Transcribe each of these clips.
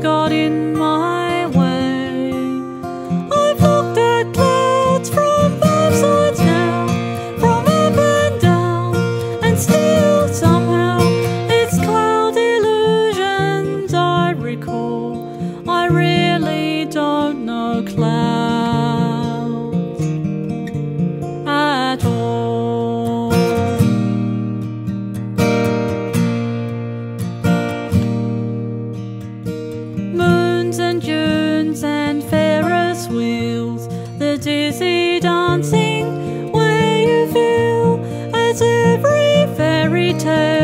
got in my way. I've looked at clouds from both sides now, from up and down, and still somehow it's cloud illusions I recall. I really don't know clouds dunes and Ferris wheels, the dizzy dancing where you feel as every fairy tale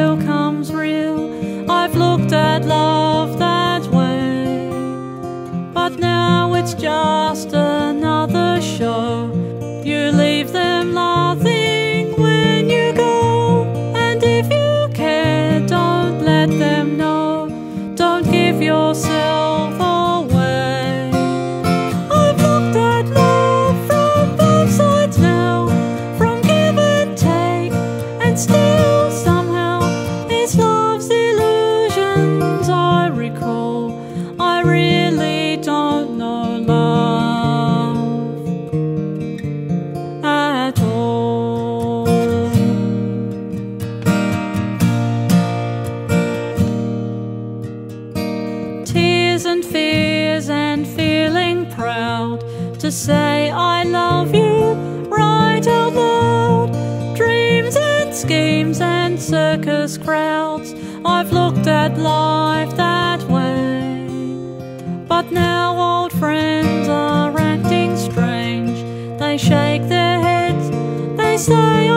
proud to say I love you right out loud. Dreams and schemes and circus crowds, I've looked at life that way. But now old friends are acting strange, they shake their heads, they say